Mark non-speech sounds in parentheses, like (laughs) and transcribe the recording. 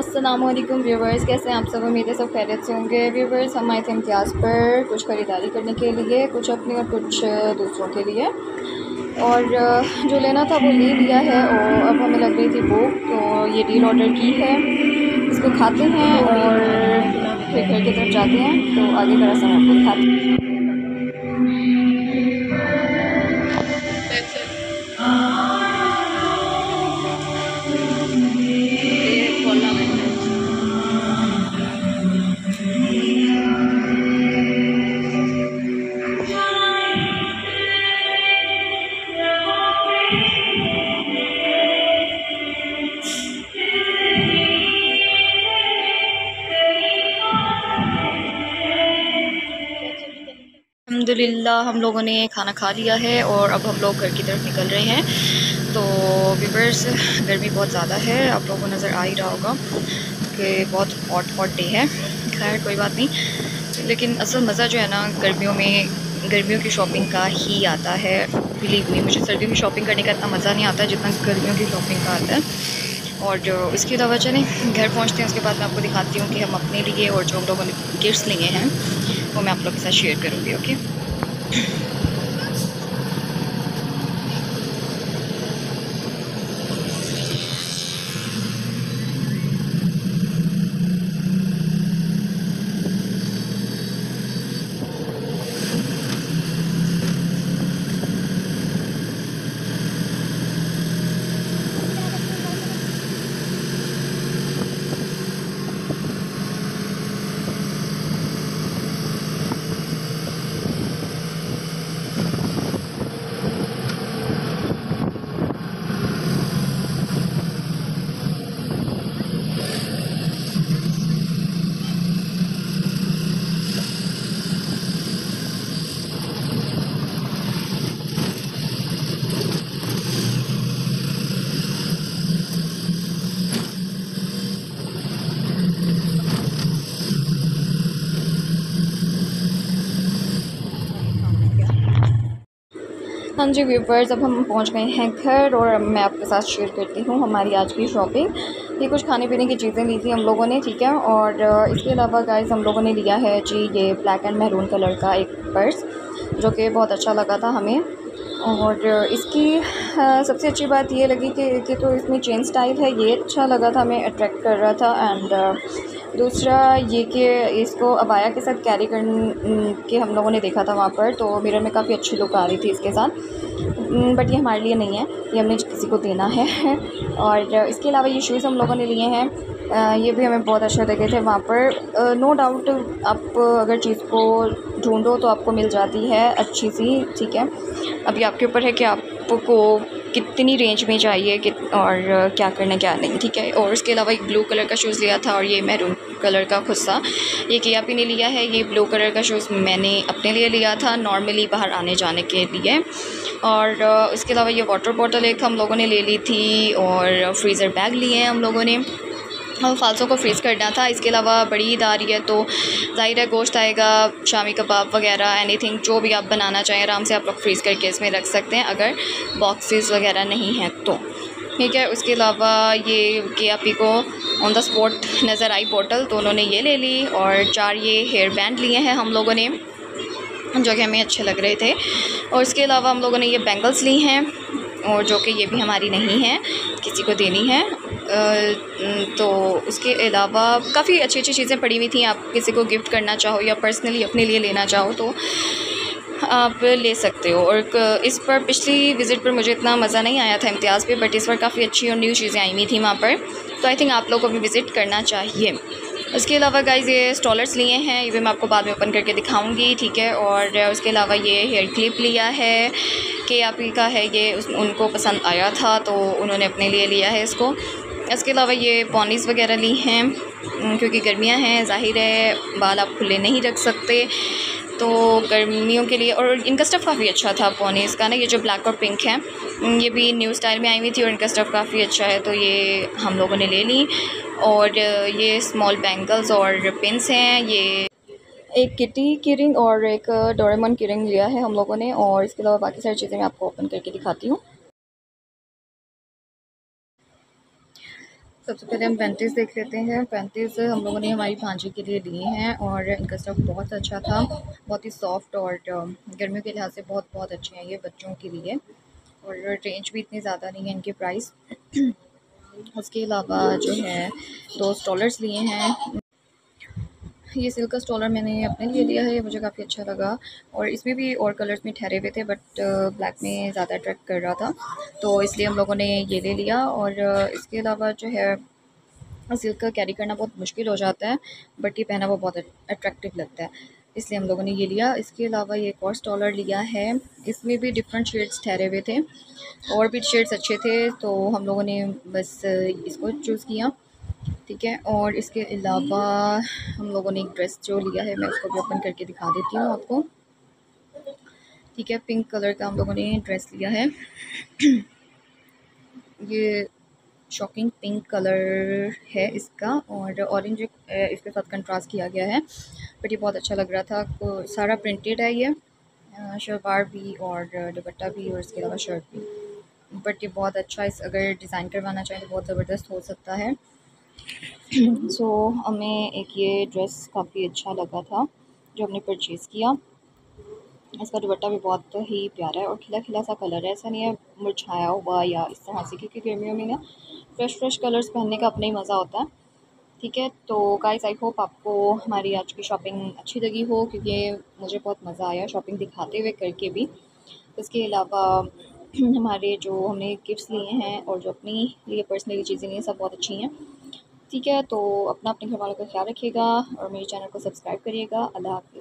अस्सलाम वालेकुम व्यूवर्स कैसे हैं आप सब? उम्मीद है सब खैरियत से होंगे। व्यूवर्स हम आए थे इम्तियाज़ पर कुछ ख़रीदारी करने के लिए, कुछ अपनी और कुछ दूसरों के लिए। और जो लेना था वो ले लिया है और अब हमें लग रही थी भूख तो ये डील ऑर्डर की है। इसको खाते हैं और फिर घर की तरफ़ जाते हैं तो आगे का रास्ता आपको दिखाते हैं। अल्हम्दुलिल्लाह, हम लोगों ने खाना खा लिया है और अब हम लोग घर की तरफ़ निकल रहे हैं। तो वीवर्स गर्मी बहुत ज़्यादा है, आप लोगों को नज़र आ ही रहा होगा कि बहुत हॉट हॉट डे है। खैर, कोई बात नहीं। लेकिन असल मज़ा जो है ना, गर्मियों में, गर्मियों की शॉपिंग का ही आता है। बिलीव नहीं मुझे सर्दियों में शॉपिंग करने का इतना मज़ा नहीं आता जितना गर्मियों की शॉपिंग का आता है। और जो इसके अलावा चलें, घर पहुँचते हैं, उसके बाद मैं आपको दिखाती हूँ कि हम अपने लिए और जो हम लोगों ने गिफ्ट्स लिए हैं। वो मैं आप लोग के साथ शेयर करूँगी ओके हाँ जी व्यूवर्स अब हम पहुँच गए हैं घर और मैं आपके साथ शेयर करती हूँ हमारी आज की शॉपिंग ये कुछ खाने पीने की चीज़ें ली थी हम लोगों ने, ठीक है? और इसके अलावा गाइस हम लोगों ने लिया है जी ये ब्लैक एंड महरून कलर का एक पर्स जो कि बहुत अच्छा लगा था हमें। और इसकी सबसे अच्छी बात ये लगी कि, कि तो इसमें चेन स्टाइल है ये अच्छा लगा था हमें अट्रैक्ट कर रहा था एंड दूसरा ये कि इसको अबाया के साथ कैरी कर के हम लोगों ने देखा था वहाँ पर तो मिरर में काफ़ी अच्छी लुक आ रही थी इसके साथ। बट ये हमारे लिए नहीं है ये हमने किसी को देना है। (laughs) और इसके अलावा ये शूज़ हम लोगों ने लिए हैं ये भी हमें बहुत अच्छे लगे थे वहाँ पर। नो डाउट आप अगर चीज़ को ढूंढो तो आपको मिल जाती है अच्छी सी, ठीक है? अभी आपके ऊपर है कि आपको कितनी रेंज में चाहिए कि, और क्या करना, क्या नहीं, ठीक है? और उसके अलावा एक ब्लू कलर का शूज़ लिया था और ये मैरून कलर का खुद सा ये किया पी ने लिया है, ये ब्लू कलर का शूज़ मैंने अपने लिए लिया था नॉर्मली बाहर आने जाने के लिए। और उसके अलावा ये वाटर बॉटल एक हम लोगों ने ले ली थी और फ्रीज़र बैग लिए हैं हम लोगों ने। और फालसों को फ्रीज़ करना था। इसके अलावा बड़ी ईद आ रही है तो ज़ाहिर है गोश्त आएगा, शामी कबाब वगैरह एनीथिंग जो भी आप बनाना चाहें, आराम से आप लोग फ्रीज़ करके इसमें रख सकते हैं, अगर बॉक्सेस वगैरह नहीं हैं तो। ठीक है, उसके अलावा ये के आप को ऑन द स्पॉट नज़र आई बोटल तो उन्होंने ये ले ली और चार ये हेयर बैंड लिए हैं हम लोगों ने, जो कि हमें अच्छे लग रहे थे। और इसके अलावा हम लोगों ने ये बैंगल्स ली हैं और जो कि ये भी हमारी नहीं है, किसी को देनी है। तो उसके अलावा काफ़ी अच्छी अच्छी चीज़ें पड़ी हुई थी। आप किसी को गिफ्ट करना चाहो या पर्सनली अपने लिए लेना चाहो तो आप ले सकते हो। और इस पर पिछली विज़िट पर मुझे इतना मज़ा नहीं आया था इम्तियाज़ पे बट इस पर काफ़ी अच्छी और न्यू चीज़ें आई हुई थी वहाँ पर। तो आई थिंक आप लोगों को भी विज़िट करना चाहिए। उसके अलावा गाइज़ ये स्टॉलर्स लिए हैं ये भी मैं आपको बाद में ओपन करके दिखाऊँगी ठीक है? और उसके अलावा ये हेयर क्लिप लिया है के आप का है ये उस, उनको पसंद आया था तो उन्होंने अपने लिए लिया है इसको। इसके अलावा ये पॉनीस वगैरह ली हैं क्योंकि गर्मियाँ हैं, ज़ाहिर है बाल आप खुले नहीं रख सकते। तो गर्मियों के लिए, और इनका स्टफ़ काफ़ी अच्छा था पॉनीस का ना, ये जो ब्लैक और पिंक है ये भी न्यू स्टाइल में आई हुई थी और इनका स्टफ़ काफ़ी अच्छा है तो ये हम लोगों ने ले ली। और ये स्मॉल बैंगल्स और पिंस हैं, ये एक किटी की रिंग और एक डोरेमन की रिंग लिया है हम लोगों ने, और इसके अलावा बाकी सारी चीज़ें मैं आपको ओपन करके दिखाती हूँ। सबसे पहले हम पैंतीस देख लेते हैं। पैंतीस हम लोगों ने हमारी भांजी के लिए लिए हैं और इनका स्टफ़ बहुत अच्छा था। बहुत ही सॉफ्ट और गर्मियों के लिहाज से बहुत बहुत अच्छे हैं ये बच्चों के लिए। और रेंज भी इतनी ज़्यादा नहीं है इनके प्राइस (clears throat) उसके अलावा जो है, दो स्टॉलर्स लिए हैं। ये सिल्क का स्टॉलर मैंने अपने लिए लिया है, ये मुझे काफ़ी अच्छा लगा। और इसमें भी और कलर्स में ठहरे हुए थे बट ब्लैक में ज़्यादा अट्रैक्ट कर रहा था। तो इसलिए हम लोगों ने ये ले लिया। और इसके अलावा जो है सिल्क का कैरी करना बहुत मुश्किल हो जाता है बट ये पहना वो बहुत अट्रैक्टिव लगता है। इसलिए हम लोगों ने ये लिया। इसके अलावा ये एक और स्टॉलर लिया है। इसमें भी डिफरेंट शेड्स ठहरे हुए थे। और भी शेड्स अच्छे थे तो हम लोगों ने बस इसको चूज़ किया। ठीक है, और इसके अलावा हम लोगों ने एक ड्रेस जो लिया है, मैं उसको भी ओपन करके दिखा देती हूँ आपको। ठीक है पिंक कलर का हम लोगों ने ड्रेस लिया है। (clears throat) ये शॉकिंग पिंक कलर है इसका, और ऑरेंज इसके साथ कंट्रास्ट किया गया है। बट ये बहुत अच्छा लग रहा था सारा प्रिंटेड है ये शलवार भी और दुपट्टा भी, और इसके अलावा शर्ट भी। बट ये बहुत अच्छा इस, अगर डिज़ाइन करवाना चाहें तो बहुत ज़बरदस्त हो सकता है। सो so, हमें एक ये ड्रेस काफ़ी अच्छा लगा था जो हमने परचेज़ किया। इसका दुपट्टा भी बहुत ही प्यारा है और खिला खिला सा कलर है। ऐसा नहीं है मुरझाया हुआ या इस तरह से क्योंकि गर्मियों में ना फ्रेश फ्रेश कलर्स पहनने का अपना ही मज़ा होता है। ठीक है? तो गाइस आई होप आपको हमारी आज की शॉपिंग अच्छी लगी हो क्योंकि मुझे बहुत मज़ा आया शॉपिंग दिखाते हुए करके भी। इसके अलावा (clears throat) हमारे जो हमने गिफ्ट्स लिए हैं और जो अपनी लिए पर्सनली चीज़ें लिए सब बहुत अच्छी हैं। ठीक है तो अपना अपने घर वालों का ख्याल रखिएगा और मेरे चैनल को सब्सक्राइब करिएगा। अल्लाह हाफिज़।